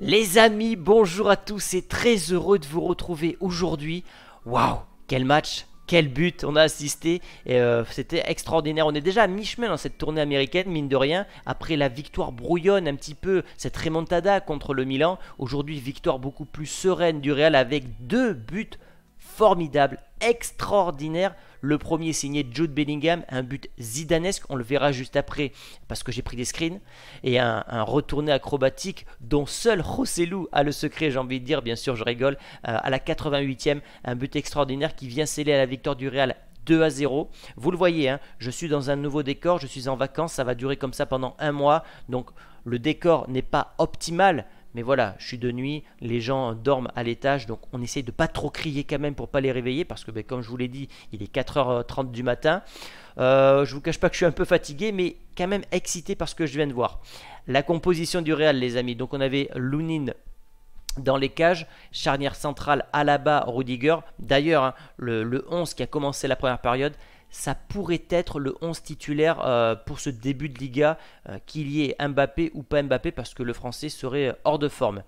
Les amis, bonjour à tous et très heureux de vous retrouver aujourd'hui. Waouh, quel match, quel but on a assisté. Euh, c'était extraordinaire. On est déjà à mi-chemin dans cette tournée américaine, mine de rien. Après la victoire brouillonne un petit peu, cette remontada contre le Milan. Aujourd'hui, victoire beaucoup plus sereine du Real avec deux buts formidables, extraordinaires. Le premier signé Jude Bellingham, un but zidanesque, on le verra juste après parce que j'ai pris des screens, et un, retourné acrobatique dont seul Rossellou a le secret, j'ai envie de dire, bien sûr je rigole, euh, à la 88e, un but extraordinaire qui vient sceller à la victoire du Real 2 à 0. Vous le voyez, hein, je suis dans un nouveau décor, je suis en vacances, ça va durer comme ça pendant un mois, donc le décor n'est pas optimal, mais voilà, je suis de nuit, les gens dorment à l'étage, donc on essaye de pas trop crier quand même pour pas les réveiller, parce que ben, comme je vous l'ai dit, il est 4h30 du matin. Euh, je vous cache pas que je suis un peu fatigué, mais quand même excité par ce que je viens de voir. La composition du Real, les amis. Donc on avait Lounine dans les cages, charnière centrale, Alaba, Rudiger. D'ailleurs, hein, le, le 11 qui a commencé la première période, ça pourrait être le 11 titulaire euh, pour ce début de Liga, euh, qu'il y ait Mbappé ou pas Mbappé, parce que le français serait hors de forme.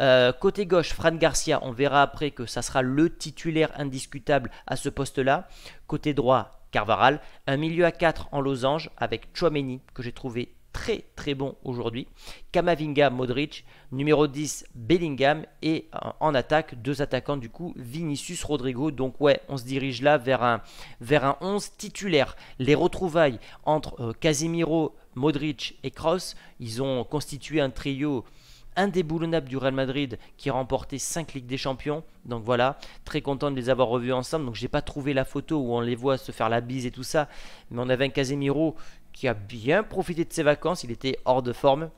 Euh, côté gauche, Fran Garcia, on verra après que ça sera le titulaire indiscutable à ce poste-là. Côté droit, Carvaral, un milieu à 4 en losange avec Chouameni, que j'ai trouvé très très bon aujourd'hui. Kamavinga, Modric, numéro 10, Bellingham et euh, en attaque, deux attaquants du coup, Vinicius, Rodrigo. Donc ouais, on se dirige là vers un, vers un 11 titulaire. Les retrouvailles entre euh, Casemiro, Modric et Kroos, ils ont constitué un trio indéboulonnable du Real Madrid qui a remporté 5 Ligues des Champions. Donc voilà, très content de les avoir revus ensemble. Donc j'ai pas trouvé la photo où on les voit se faire la bise et tout ça, mais on avait un Casemiro qui a bien profité de ses vacances, il était hors de forme.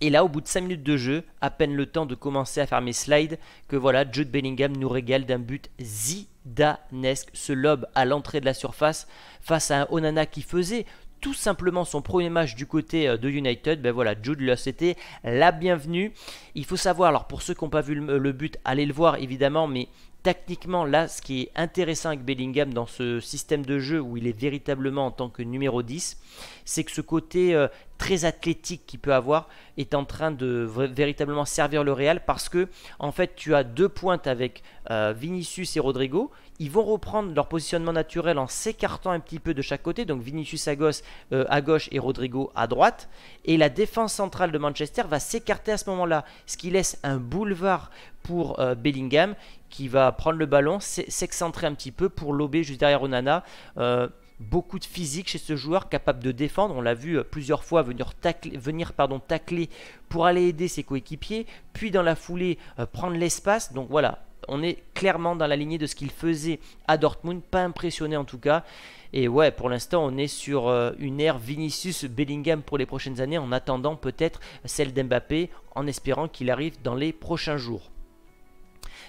Et là, au bout de 5 minutes de jeu, à peine le temps de commencer à faire mes slides, que voilà, Jude Bellingham nous régale d'un but zidanesque. Ce lob à l'entrée de la surface face à un Onana qui faisait tout simplement son premier match du côté euh, de United, ben voilà, Jude là c'était la bienvenue. Il faut savoir, alors pour ceux qui n'ont pas vu le, but, allez le voir évidemment, mais Tactiquement, là, ce qui est intéressant avec Bellingham dans ce système de jeu où il est véritablement en tant que numéro 10, c'est que ce côté euh, très athlétique qu'il peut avoir est en train de véritablement servir le Real parce que, en fait, tu as deux pointes avec euh, Vinicius et Rodrigo. Ils vont reprendre leur positionnement naturel en s'écartant un petit peu de chaque côté, donc Vinicius à gauche, euh, à gauche et Rodrigo à droite. Et la défense centrale de Manchester va s'écarter à ce moment-là, ce qui laisse un boulevard pour Bellingham qui va prendre le ballon, s'excentrer un petit peu pour lober juste derrière Onana. Euh, beaucoup de physique chez ce joueur, capable de défendre. On l'a vu euh, plusieurs fois venir tacler, tacler pour aller aider ses coéquipiers, puis dans la foulée euh, prendre l'espace. Donc voilà, on est clairement dans la lignée de ce qu'il faisait à Dortmund, pas impressionné en tout cas. Et ouais, pour l'instant, on est sur une ère Vinicius Bellingham pour les prochaines années, en attendant peut-être celle d'Mbappé, en espérant qu'il arrive dans les prochains jours.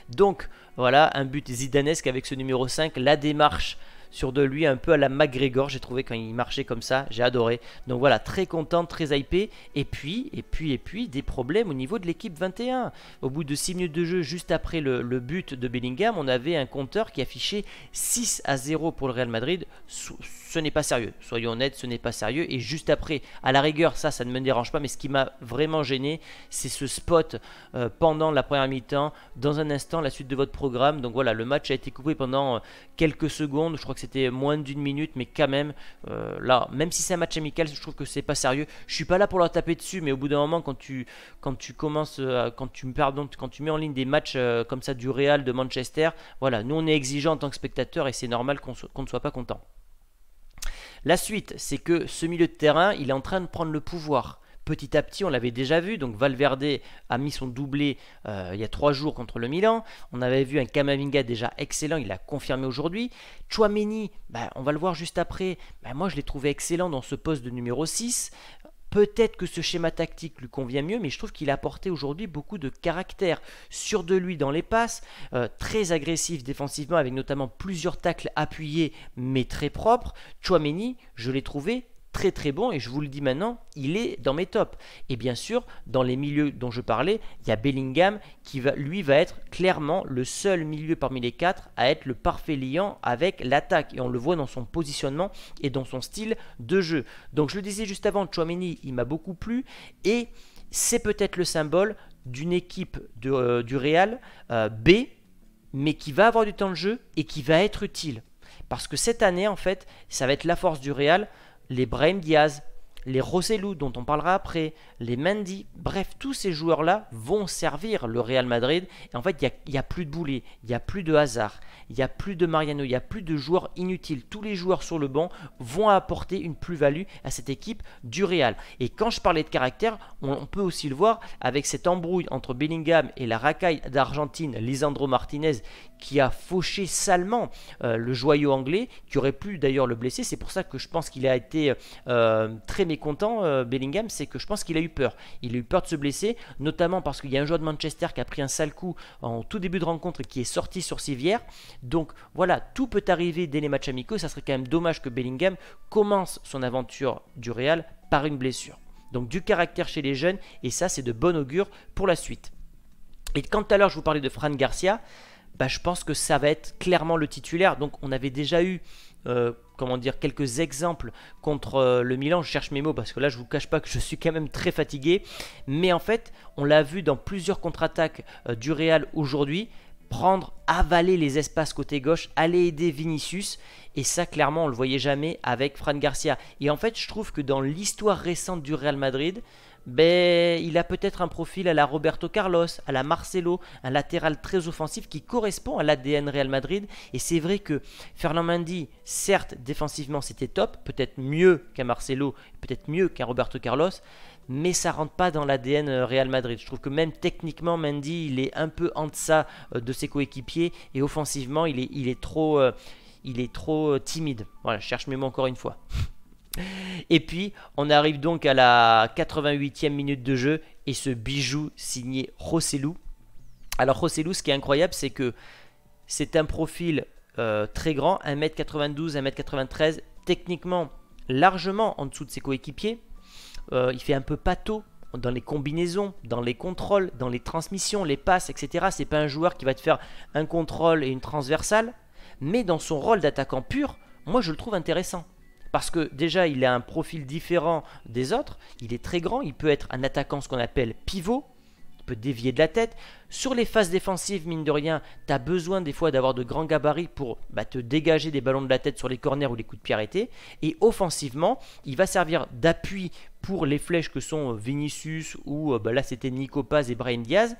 Donc voilà, un but zidanesque avec ce numéro 5, la démarche sur de lui un peu à la McGregor, j'ai trouvé quand il marchait comme ça, j'ai adoré. Donc voilà, très content, très hypé. Et puis, et puis, et puis, des problèmes au niveau de l'équipe 21. Au bout de 6 minutes de jeu, juste après le, but de Bellingham, on avait un compteur qui affichait 6 à 0 pour le Real Madrid. Ce n'est pas sérieux, soyons honnêtes, ce n'est pas sérieux. Et juste après, à la rigueur, ça, ça ne me dérange pas, mais ce qui m'a vraiment gêné, c'est ce spot euh, pendant la première mi-temps. Dans un instant, la suite de votre programme. Donc voilà, le match a été coupé pendant euh, quelques secondes. Je crois que c'était moins d'une minute, mais quand même, euh, là, même si c'est un match amical, je trouve que c'est pas sérieux. Je suis pas là pour leur taper dessus, mais au bout d'un moment, quand tu, quand tu commences, euh, quand tu quand tu mets en ligne des matchs euh, comme ça du Real, de Manchester, voilà, nous on est exigeant en tant que spectateur et c'est normal qu'on ne soit pas content. La suite, c'est que ce milieu de terrain, il est en train de prendre le pouvoir petit à petit, on l'avait déjà vu. Donc Valverde a mis son doublé euh, il y a trois jours contre le Milan. On avait vu un Kamavinga déjà excellent, il l'a confirmé aujourd'hui. Chouameni, bah, on va le voir juste après. Bah, moi, je l'ai trouvé excellent dans ce poste de numéro 6. Peut-être que ce schéma tactique lui convient mieux, mais je trouve qu'il a apporté aujourd'hui beaucoup de caractère, sûr de lui dans les passes, euh, très agressif défensivement, avec notamment plusieurs tacles appuyés mais très propres. Chouameni, je l'ai trouvé très très bon et je vous le dis maintenant, il est dans mes tops. Et bien sûr, dans les milieux dont je parlais, il y a Bellingham qui va, lui va être clairement le seul milieu parmi les quatre à être le parfait liant avec l'attaque et on le voit dans son positionnement et dans son style de jeu. Donc je le disais juste avant, Chouameni, il m'a beaucoup plu et c'est peut-être le symbole d'une équipe de, du Real B, mais qui va avoir du temps de jeu et qui va être utile. Parce que cette année, en fait, ça va être la force du Real. Les Brahim Diaz, les Rossellou dont on parlera après, les Mendy, bref, tous ces joueurs-là vont servir le Real Madrid. Et en fait, il n'y a, plus de boulet, il n'y a plus de hasard, il n'y a plus de Mariano, il n'y a plus de joueurs inutiles. Tous les joueurs sur le banc vont apporter une plus-value à cette équipe du Real. Et quand je parlais de caractère, on, peut aussi le voir avec cette embrouille entre Bellingham et la racaille d'Argentine, Lisandro Martinez, qui a fauché salement euh, le joyau anglais, qui aurait pu d'ailleurs le blesser. C'est pour ça que je pense qu'il a été euh, très mécontent, euh, Bellingham, c'est que je pense qu'il a eu peur. Il a eu peur de se blesser, notamment parce qu'il y a un joueur de Manchester qui a pris un sale coup en tout début de rencontre et qui est sorti sur civière. Donc voilà, tout peut arriver dès les matchs amicaux. Ça serait quand même dommage que Bellingham commence son aventure du Real par une blessure. Donc du caractère chez les jeunes, et ça c'est de bon augure pour la suite. Et quand tout à l'heure je vous parlais de Fran Garcia, bah, je pense que ça va être clairement le titulaire. Donc on avait déjà eu euh, comment dire, quelques exemples contre euh, le Milan. Je cherche mes mots parce que là, je vous cache pas que je suis quand même très fatigué. Mais en fait, on l'a vu dans plusieurs contre-attaques euh, du Real aujourd'hui prendre, avaler les espaces côté gauche, aller aider Vinicius. Et ça, clairement, on le voyait jamais avec Fran Garcia. Et en fait, je trouve que dans l'histoire récente du Real Madrid, ben, il a peut-être un profil à la Roberto Carlos, à la Marcelo, un latéral très offensif qui correspond à l'ADN Real Madrid. Et c'est vrai que Fernand Mendy, certes, défensivement c'était top, peut-être mieux qu'un Marcelo, peut-être mieux qu'un Roberto Carlos, mais ça rentre pas dans l'ADN Real Madrid. Je trouve que même techniquement, Mendy, il est un peu en deçà euh, de ses coéquipiers et offensivement, il est, trop, euh, euh, timide. Voilà, je cherche mes mots encore une fois. Et puis, on arrive donc à la 88e minute de jeu et ce bijou signé Rossellou. Alors, Rossellou, ce qui est incroyable, c'est que c'est un profil euh, très grand, 1m92, 1m93, techniquement largement en dessous de ses coéquipiers. Euh, il fait un peu pâteau dans les combinaisons, dans les contrôles, dans les transmissions, les passes, etc. C'est pas un joueur qui va te faire un contrôle et une transversale, mais dans son rôle d'attaquant pur, moi je le trouve intéressant. Parce que déjà, il a un profil différent des autres. Il est très grand. Il peut être un attaquant, ce qu'on appelle pivot. Dévier de la tête. Sur les phases défensives, mine de rien, tu as besoin des fois d'avoir de grands gabarits pour bah, te dégager des ballons de la tête sur les corners ou les coups de pied arrêtés. Et offensivement, il va servir d'appui pour les flèches que sont Vinicius ou euh, bah, là c'était Nico Paz et Brian Diaz.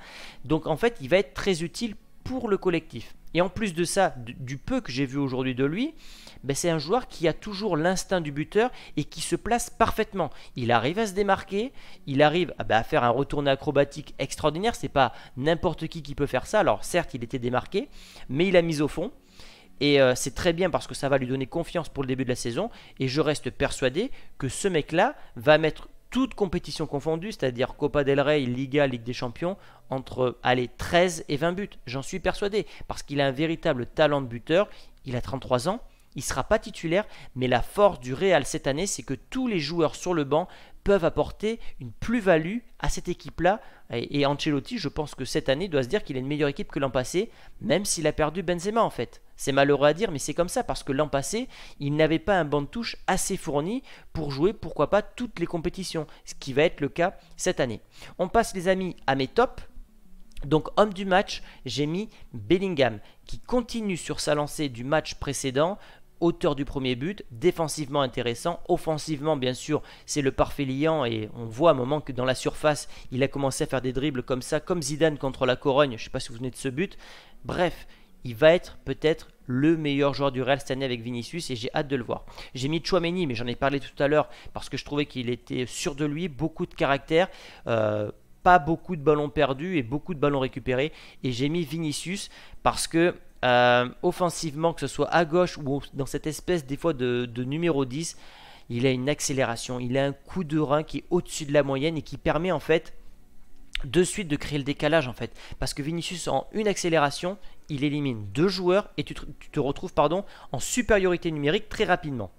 Donc en fait, il va être très utile pour le collectif. Et en plus de ça, du peu que j'ai vu aujourd'hui de lui, ben c'est un joueur qui a toujours l'instinct du buteur et qui se place parfaitement. Il arrive à se démarquer, il arrive ah ben, à faire un retourné acrobatique extraordinaire. C'est pas n'importe qui qui peut faire ça. Alors certes, il était démarqué, mais il a mis au fond. Et euh, c'est très bien parce que ça va lui donner confiance pour le début de la saison. Et je reste persuadé que ce mec-là va mettre toute compétition confondue, c'est-à-dire Copa del Rey, Liga, Ligue des Champions, entre allez, 13 et 20 buts. J'en suis persuadé, parce qu'il a un véritable talent de buteur, il a 33 ans, il ne sera pas titulaire, mais la force du Real cette année, c'est que tous les joueurs sur le banc peuvent apporter une plus-value à cette équipe-là. Et, Ancelotti, je pense que cette année, doit se dire qu'il a une meilleure équipe que l'an passé, même s'il a perdu Benzema en fait. C'est malheureux à dire, mais c'est comme ça, parce que l'an passé, il n'avait pas un banc de touche assez fourni pour jouer, pourquoi pas, toutes les compétitions, ce qui va être le cas cette année. On passe les amis à mes tops. Donc homme du match, j'ai mis Bellingham qui continue sur sa lancée du match précédent auteur du premier but, défensivement intéressant, offensivement bien sûr c'est le parfait liant et on voit à un moment que dans la surface il a commencé à faire des dribbles comme ça, comme Zidane contre la Corogne, je ne sais pas si vous venez de ce but, bref il va être peut-être le meilleur joueur du Real cette année avec Vinicius et j'ai hâte de le voir. J'ai mis Chouameni mais j'en ai parlé tout à l'heure parce que je trouvais qu'il était sûr de lui, beaucoup de caractère. Euh, pas beaucoup de ballons perdus et beaucoup de ballons récupérés. Et j'ai mis Vinicius parce que euh, offensivement, que ce soit à gauche ou dans cette espèce des fois de, numéro 10, il a une accélération, il a un coup de rein qui est au-dessus de la moyenne et qui permet en fait de suite de créer le décalage en fait. Parce que Vinicius en une accélération, il élimine deux joueurs et tu te, retrouves pardon, en supériorité numérique très rapidement.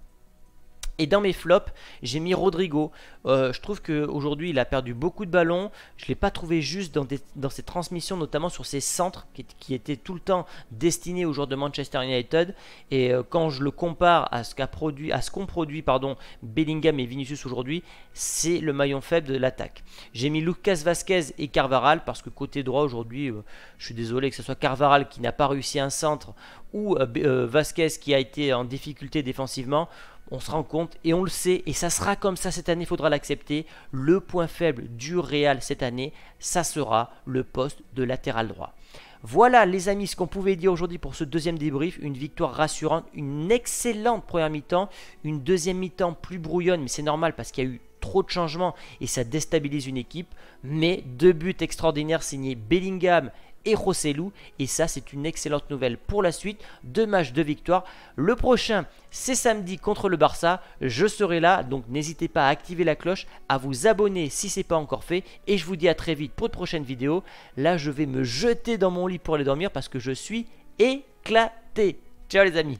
Et dans mes flops, j'ai mis Rodrigo. Euh, je trouve qu'aujourd'hui, il a perdu beaucoup de ballons. Je ne l'ai pas trouvé juste dans, ses transmissions, notamment sur ses centres, qui, étaient tout le temps destinés aux joueurs de Manchester United. Et euh, quand je le compare à ce qu'a produit, à ce qu'ont produit pardon, Bellingham et Vinicius aujourd'hui, c'est le maillon faible de l'attaque. J'ai mis Lucas Vasquez et Carvaral parce que côté droit aujourd'hui, euh, je suis désolé que ce soit Carvaral qui n'a pas réussi un centre ou Vasquez qui a été en difficulté défensivement on se rend compte et on le sait, et ça sera comme ça cette année, il faudra l'accepter. Le point faible du Real cette année, ça sera le poste de latéral droit. Voilà les amis ce qu'on pouvait dire aujourd'hui pour ce deuxième débrief. Une victoire rassurante, une excellente première mi-temps, une deuxième mi-temps plus brouillonne, mais c'est normal parce qu'il y a eu trop de changements et ça déstabilise une équipe. Mais deux buts extraordinaires signés Bellingham et Rossellou. Et ça, c'est une excellente nouvelle pour la suite. Deux matchs de victoire. Le prochain, c'est samedi contre le Barça. Je serai là, donc n'hésitez pas à activer la cloche, à vous abonner si ce n'est pas encore fait. Et je vous dis à très vite pour de prochaines vidéos. Là, je vais me jeter dans mon lit pour aller dormir parce que je suis éclaté. Ciao les amis